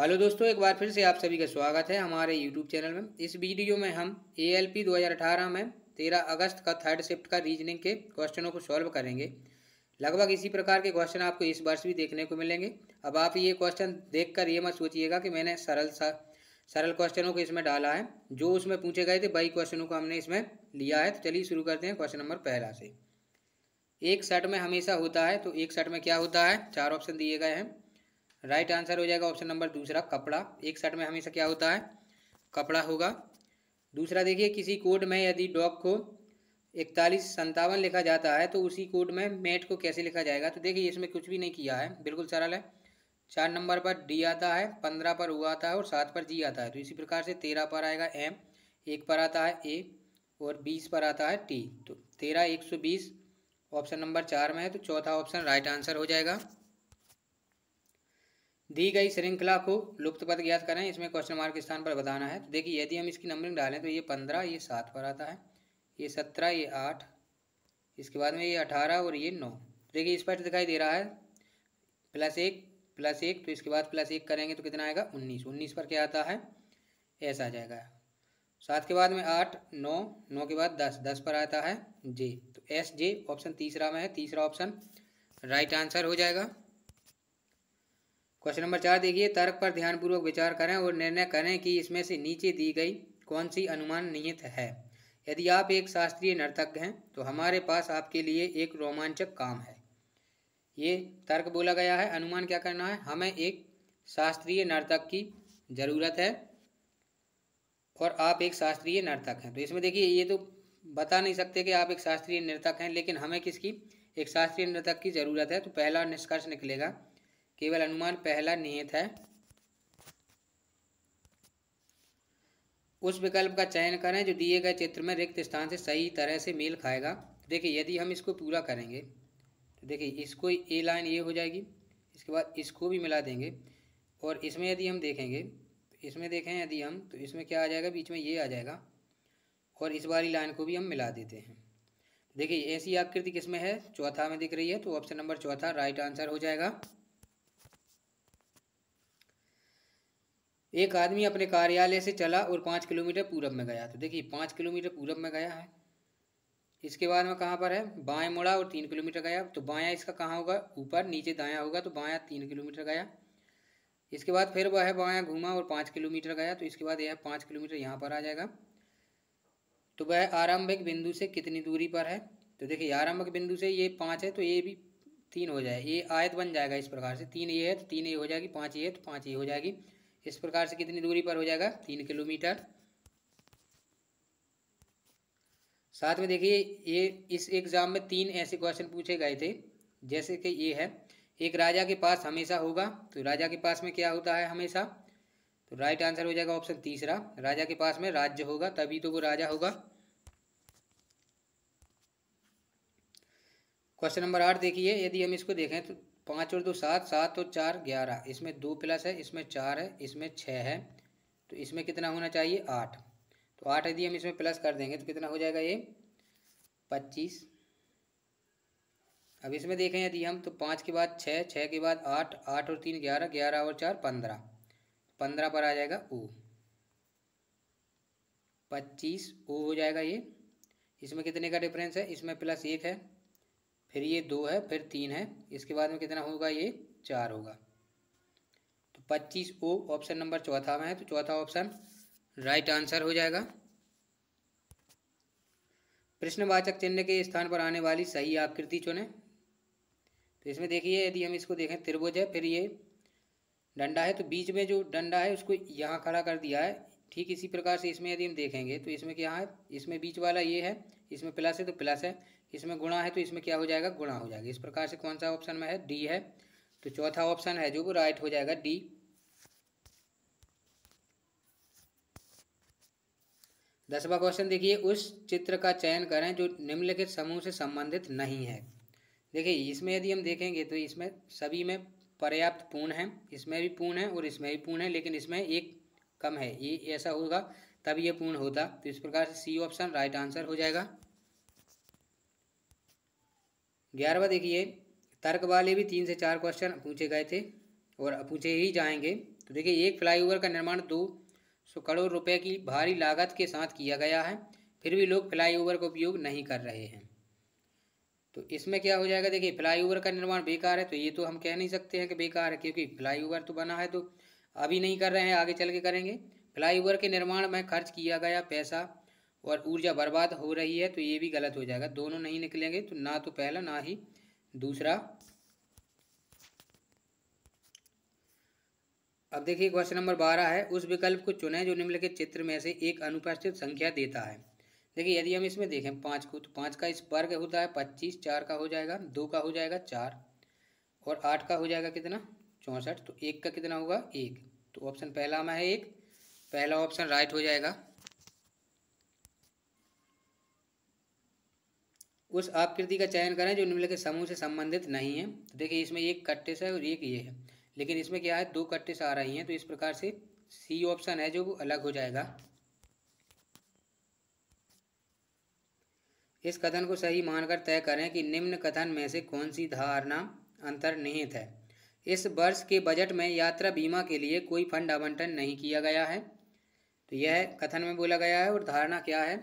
Hello दोस्तों, एक बार फिर से आप सभी का स्वागत है हमारे यूट्यूब चैनल में। इस वीडियो में हम ए एल पी दो हज़ार अठारह में तेरह अगस्त का थर्ड शिफ्ट का रीजनिंग के क्वेश्चनों को सॉल्व करेंगे। लगभग इसी प्रकार के क्वेश्चन आपको इस वर्ष भी देखने को मिलेंगे। अब आप ये क्वेश्चन देखकर ये मत सोचिएगा कि मैंने सरल सा, सरल क्वेश्चनों को इसमें डाला है। जो उसमें पूछे गए थे, वही क्वेश्चनों को हमने इसमें लिया है। तो चलिए शुरू करते हैं क्वेश्चन नंबर पहला से। एक सेट में हमेशा होता है तो एक सेट में क्या होता है? चार ऑप्शन दिए गए हैं। राइट आंसर हो जाएगा ऑप्शन नंबर दूसरा, कपड़ा। एक सेट में हमेशा क्या होता है? कपड़ा होगा। दूसरा देखिए, किसी कोड में यदि डॉग को इकतालीस संतावन लिखा जाता है तो उसी कोड में मेट को कैसे लिखा जाएगा? तो देखिए, इसमें कुछ भी नहीं किया है। बिल्कुल सरल है। चार नंबर पर डी आता है, पंद्रह पर ओ आता है और सात पर जी आता है। तो इसी प्रकार से तेरह पर आएगा एम एक पर आता है ए और बीस पर आता है टी तो तेरह, एक सौ बीस ऑप्शन नंबर चार में है तो चौथा ऑप्शन राइट आंसर हो जाएगा। दी गई श्रृंखला को लुप्त पद ज्ञात करें, इसमें क्वेश्चन मार्क स्थान पर बताना है। तो देखिए, यदि हम इसकी नंबरिंग डालें तो ये पंद्रह, ये सात पर आता है, ये सत्रह, ये आठ, इसके बाद में ये अठारह और ये नौ। देखिए स्पष्ट दिखाई दे रहा है प्लस एक प्लस एक तो इसके बाद प्लस एक करेंगे तो कितना आएगा? उन्नीस। उन्नीस पर क्या आता है? ऐसा आ जाएगा। सात के बाद में आठ, नौ नौ के बाद दस दस पर आता है, जे। तो एस जे ऑप्शन तीसरा में है, तीसरा ऑप्शन राइट आंसर हो जाएगा। क्वेश्चन नंबर चार, देखिए, तर्क पर ध्यानपूर्वक विचार करें और निर्णय करें कि इसमें से नीचे दी गई कौन सी अनुमान निहित है। यदि आप एक शास्त्रीय नर्तक हैं तो हमारे पास आपके लिए एक रोमांचक काम है। ये तर्क बोला गया है, अनुमान क्या करना है? हमें एक शास्त्रीय नर्तक की ज़रूरत है और आप एक शास्त्रीय नर्तक हैं। तो इसमें देखिए, ये तो बता नहीं सकते कि आप एक शास्त्रीय नर्तक हैं, लेकिन हमें किसकी? एक शास्त्रीय नर्तक की ज़रूरत है। तो पहला निष्कर्ष निकलेगा केवल अनुमान पहला निहित है। उस विकल्प का चयन करें जो दिए गए चित्र में रिक्त स्थान से सही तरह से मेल खाएगा। देखिए, यदि हम इसको पूरा करेंगे तो देखिए, इसको ए लाइन ये हो जाएगी, इसके बाद इसको भी मिला देंगे। और इसमें यदि हम देखेंगे तो इसमें देखें यदि हम तो इसमें क्या आ जाएगा? बीच में ये आ जाएगा। और इस वाली लाइन को भी हम मिला देते हैं। देखिए, ऐसी आकृति किसमें है? चौथा में दिख रही है तो ऑप्शन नंबर चौथा राइट आंसर हो जाएगा। एक आदमी अपने कार्यालय से चला और पाँच किलोमीटर पूरब में गया। तो देखिए, पाँच किलोमीटर पूरब में गया है। इसके बाद में कहाँ पर है? बाएँ मुड़ा और तीन किलोमीटर गया। तो बायां इसका कहाँ होगा? ऊपर, नीचे दायां होगा तो बायां तीन किलोमीटर गया। इसके बाद फिर वह है बायां घूमा और पाँच किलोमीटर गया। तो इसके बाद यह पाँच किलोमीटर यहाँ पर आ जाएगा। तो वह आरंभिक बिंदु से कितनी दूरी पर है? तो देखिए, आरंभिक बिंदु से ये पाँच है तो ये भी तीन हो जाए। ये आयत बन जाएगा इस प्रकार से। तीन ये है तो तीन ये हो जाएगी, पाँच ये है तो पाँच ये हो जाएगी। इस प्रकार से कितनी दूरी पर हो जाएगा? तीन किलोमीटर। साथ में देखिए, ये इस एग्ज़ाम में तीन ऐसे क्वेश्चन पूछे गए थे। जैसे कि ये है, एक राजा के पास हमेशा होगा तो राजा के पास में क्या होता है हमेशा? तो राइट आंसर हो जाएगा ऑप्शन तीसरा। राजा के पास में राज्य होगा, तभी तो वो राजा होगा। क्वेश्चन नंबर आठ देखिए, यदि हम इसको देखें तो पाँच और दो, सात सात और चार, ग्यारह। इसमें दो प्लस है, इसमें चार है, इसमें छः है। तो इसमें कितना होना चाहिए? आठ। तो आठ यदि हम इसमें प्लस कर देंगे तो कितना हो जाएगा ये? पच्चीस। अब इसमें देखें यदि हम तो पाँच के बाद छः छः के बाद आठ आठ और तीन, ग्यारह ग्यारह और चार, पंद्रह। पंद्रह पर आ जाएगा ओ पच्चीस ओ हो जाएगा ये। इसमें कितने का डिफरेंस है? इसमें प्लस एक है। फिर ये दो है, फिर तीन है। इसके बाद में कितना होगा? ये चार होगा। तो पच्चीस ओ ऑप्शन नंबर चौथा में है तो चौथा ऑप्शन राइट आंसर हो जाएगा। प्रश्नवाचक चिन्ह के स्थान पर आने वाली सही आकृति चुने। तो इसमें देखिए, यदि हम इसको देखें, त्रिभुज है, फिर ये डंडा है। तो बीच में जो डंडा है, उसको यहाँ खड़ा कर दिया है। ठीक इसी प्रकार से इसमें यदि हम देखेंगे तो इसमें क्या है? इसमें बीच वाला ये है, इसमें प्लस है तो प्लस है। इसमें गुणा है तो इसमें क्या हो जाएगा? गुणा हो जाएगा। इस प्रकार से कौन सा ऑप्शन में है? डी है। तो चौथा ऑप्शन है जो वो राइट हो जाएगा डी दसवा क्वेश्चन देखिए, उस चित्र का चयन करें जो निम्नलिखित समूह से संबंधित नहीं है। देखिए, इसमें यदि हम देखेंगे तो इसमें सभी में पर्याप्त पूर्ण है। इसमें भी पूर्ण है और इसमें भी पूर्ण है, लेकिन इसमें एक कम है। ये ऐसा होगा तब ये पूर्ण होता। तो इस प्रकार से सी ऑप्शन राइट आंसर हो जाएगा। ग्यारहवा देखिए, तर्क वाले भी तीन से चार क्वेश्चन पूछे गए थे और पूछे ही जाएँगे। तो देखिए, एक फ्लाईओवर का निर्माण दो सौ करोड़ रुपए की भारी लागत के साथ किया गया है। फिर भी लोग फ्लाईओवर का उपयोग नहीं कर रहे हैं। तो इसमें क्या हो जाएगा? देखिए फ्लाईओवर का निर्माण बेकार है तो ये तो हम कह नहीं सकते हैं कि बेकार है, क्योंकि फ्लाईओवर तो बना है तो अभी नहीं कर रहे हैं, आगे चल के करेंगे। फ्लाईओवर के निर्माण में खर्च किया गया पैसा और ऊर्जा बर्बाद हो रही है तो ये भी गलत हो जाएगा। दोनों नहीं निकलेंगे तो ना तो पहला, ना ही दूसरा। अब देखिए, क्वेश्चन नंबर बारह है। उस विकल्प को चुनें जो निम्नलिखित चित्र में से एक अनुपस्थित संख्या देता है। देखिए, यदि हम इसमें देखें, पाँच को तो पाँच का इस वर्ग होता है, पच्चीस, चार का हो जाएगा, दो का हो जाएगा, चार। और आठ का हो जाएगा कितना? चौंसठ। तो एक का कितना होगा? एक। तो ऑप्शन पहला में है एक, पहला ऑप्शन राइट हो जाएगा। उस आकृति का चयन करें जो निम्नलिखित समूह से संबंधित नहीं है। तो देखिए, इसमें एक कट्टे से और एक ये है। लेकिन इसमें क्या है? दो कट्टे से आ रही हैं तो इस प्रकार से सी ऑप्शन है जो अलग हो जाएगा। इस कथन को सही मानकर तय करें कि निम्न कथन में से कौन सी धारणा अंतर्निहित है। इस वर्ष के बजट में यात्रा बीमा के लिए कोई फंड आवंटन नहीं किया गया है। तो यह कथन में बोला गया है और धारणा क्या है?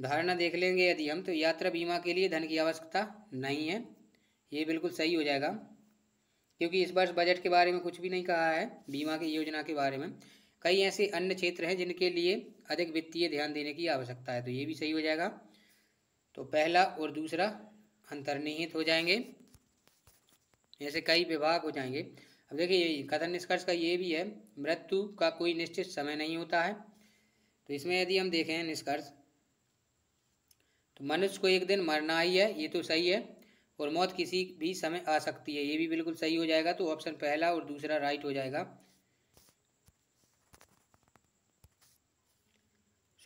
धारणा देख लेंगे यदि हम तो यात्रा बीमा के लिए धन की आवश्यकता नहीं है। ये बिल्कुल सही हो जाएगा। क्योंकि इस वर्ष बजट के बारे में कुछ भी नहीं कहा है, बीमा की योजना के बारे में। कई ऐसे अन्य क्षेत्र हैं जिनके लिए अधिक वित्तीय ध्यान देने की आवश्यकता है तो ये भी सही हो जाएगा। तो पहला और दूसरा अंतर्निहित हो जाएँगे। ऐसे कई विभाग हो जाएँगे। अब देखिए कथन निष्कर्ष का ये भी है, मृत्यु का कोई निश्चित समय नहीं होता है। तो इसमें यदि हम देखें निष्कर्ष तो मनुष्य को एक दिन मरना ही है, ये तो सही है, और मौत किसी भी समय आ सकती है, ये भी बिल्कुल सही हो जाएगा तो ऑप्शन पहला और दूसरा राइट हो जाएगा।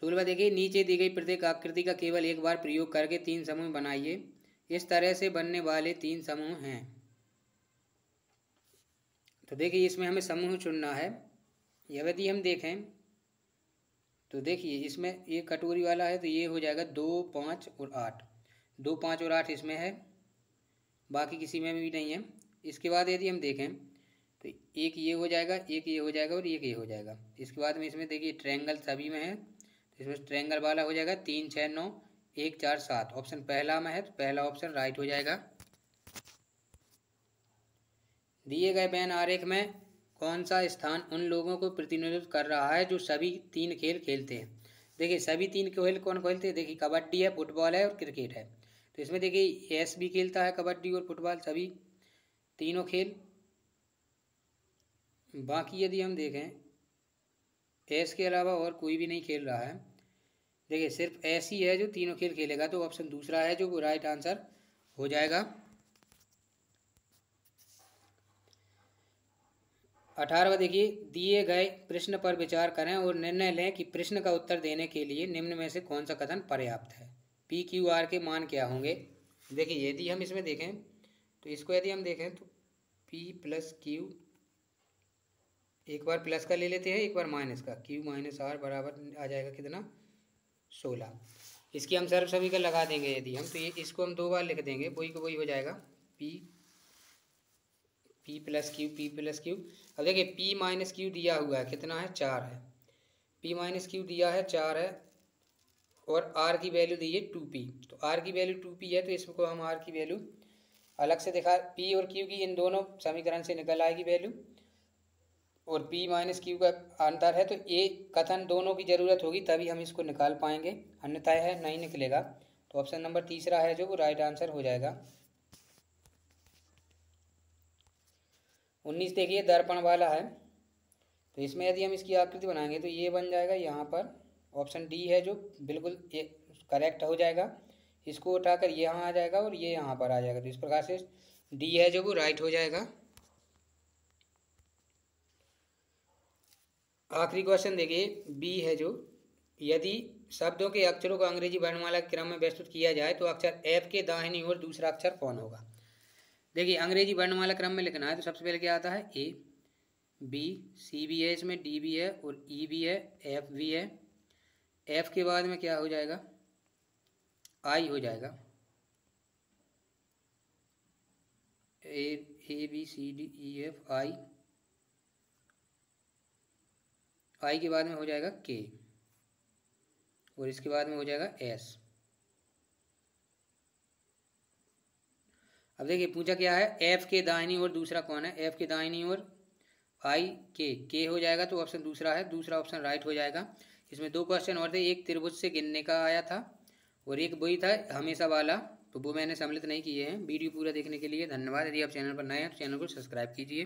सोलवा देखिए, नीचे दी गई प्रत्येक आकृति का केवल एक बार प्रयोग करके तीन समूह बनाइए। इस तरह से बनने वाले तीन समूह हैं। तो देखिए, इसमें हमें समूह चुनना है। यदि हम देखें तो देखिए, इसमें ये कटोरी वाला है तो ये हो जाएगा दो, पाँच और आठ। दो, पाँच और आठ इसमें है, बाकी किसी में भी नहीं है। इसके बाद यदि हम देखें तो एक ये हो जाएगा, एक ये हो जाएगा और एक ये हो जाएगा। इसके बाद में इसमें देखिए ट्रैंगल सभी में है तो इसमें ट्रैंगल वाला हो जाएगा तीन छः नौ, एक, चार, सात। ऑप्शन पहला में है तो पहला ऑप्शन राइट हो जाएगा। दिए गए बैन आरेख में कौन सा स्थान उन लोगों को प्रतिनिधित्व कर रहा है जो सभी तीन खेल खेलते हैं? देखिए, सभी तीन खेल कौन खेलते हैं? देखिए, कबड्डी है, फुटबॉल है और क्रिकेट है। तो इसमें देखिए, एस भी खेलता है कबड्डी और फुटबॉल, सभी तीनों खेल। बाकी यदि हम देखें, एस के अलावा और कोई भी नहीं खेल रहा है। देखिए, सिर्फ़ ही है जो तीनों खेल खेलेगा तो ऑप्शन दूसरा है जो राइट आंसर हो जाएगा। अठारहवा देखिए, दिए गए प्रश्न पर विचार करें और निर्णय लें कि प्रश्न का उत्तर देने के लिए निम्न में से कौन सा कथन पर्याप्त है? पी क्यू आर के मान क्या होंगे? देखिए, यदि हम इसमें देखें तो इसको यदि हम देखें तो पी प्लस क्यू एक बार प्लस का ले लेते हैं, एक बार माइनस का। क्यू माइनस आर बराबर आ जाएगा कितना? सोलह। इसकी हम सर्व सभी का लगा देंगे यदि हम तो ये, इसको हम दो बार लिख देंगे, वही को वही हो जाएगा P P plus Q P plus Q अब देखिए पी माइनस क्यू दिया हुआ है, कितना है? चार है। पी माइनस क्यू दिया है, चार है। और आर की वैल्यू दी है टू पी तो आर की वैल्यू टू पी है तो इसको हम आर की वैल्यू अलग से दिखा पी और क्यू की इन दोनों समीकरण से निकल आएगी वैल्यू और पी माइनस क्यू का अंतर है तो ए कथन दोनों की ज़रूरत होगी, तभी हम इसको निकाल पाएँगे। अन्यथा है नहीं निकलेगा। तो ऑप्शन नंबर तीसरा है जो, वो राइट आंसर हो जाएगा। उन्नीस देखिए, दर्पण वाला है। तो इसमें यदि हम इसकी आकृति बनाएँगे तो ये बन जाएगा यहाँ पर। ऑप्शन डी है जो बिल्कुल करेक्ट हो जाएगा। इसको उठाकर ये यहाँ आ जाएगा और ये यहाँ पर आ जाएगा। तो इस प्रकार से डी है जो वो राइट हो जाएगा। आखिरी क्वेश्चन देखिए, बी है जो यदि शब्दों के अक्षरों को अंग्रेज़ी वर्णमाला क्रम में प्रस्तुत किया जाए तो अक्षर एफ़ के दाहिनी ओर दूसरा अक्षर कौन होगा? देखिए, अंग्रेज़ी वर्णमाला क्रम में लिखना है तो सबसे पहले क्या आता है? ए बी सी भी है इसमें डी भी है और ई e भी है एफ़ भी है। एफ़ के बाद में क्या हो जाएगा? आई हो जाएगा। A A B C D E F I I के बाद में हो जाएगा के और इसके बाद में हो जाएगा एस अब देखिए, पूछा क्या है? एफ़ के दाहिनी और दूसरा कौन है? एफ़ के दाहिनी और आई के के हो जाएगा तो ऑप्शन दूसरा है, दूसरा ऑप्शन राइट हो जाएगा। इसमें दो क्वेश्चन और थे, एक त्रिभुज से गिनने का आया था और एक वही था, हमेशा वाला तो वो मैंने सम्मिलित नहीं किए हैं। वीडियो पूरा देखने के लिए धन्यवाद। यदि आप चैनल पर नए हैं तो चैनल को सब्सक्राइब कीजिए।